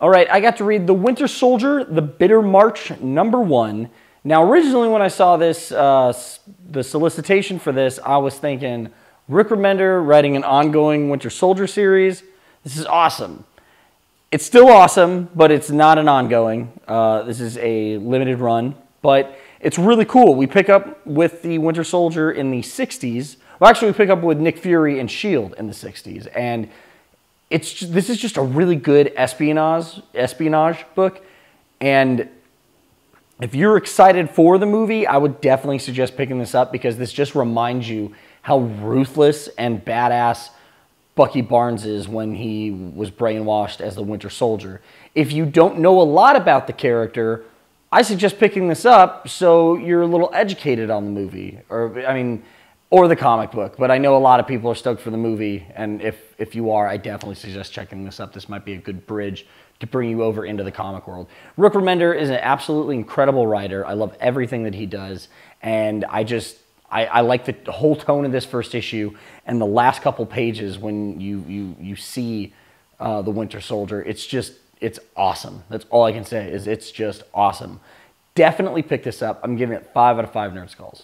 All right, I got to read The Winter Soldier, The Bitter March, number one. Now, originally when I saw this, uh, the solicitation for this, I was thinking Rick Remender writing an ongoing Winter Soldier series. This is awesome. It's still awesome, but it's not an ongoing. Uh, this is a limited run, but it's really cool. We pick up with the Winter Soldier in the 60s. Well, actually, we pick up with Nick Fury and S.H.I.E.L.D. in the 60s. And it's just, this is just a really good espionage espionage book, and if you're excited for the movie, I would definitely suggest picking this up because this just reminds you how ruthless and badass Bucky Barnes is when he was brainwashed as the Winter Soldier. If you don't know a lot about the character, I suggest picking this up so you're a little educated on the movie. Or I mean, or the comic book. But I know a lot of people are stoked for the movie, and if if you are, I definitely suggest checking this up. This might be a good bridge to bring you over into the comic world. Rick Remender is an absolutely incredible writer. I love everything that he does, and I just I, I like the whole tone of this first issue and the last couple pages when you you you see uh, the Winter Soldier. It's just it's awesome. That's all I can say is it's just awesome. Definitely pick this up. I'm giving it five out of five nerd skulls.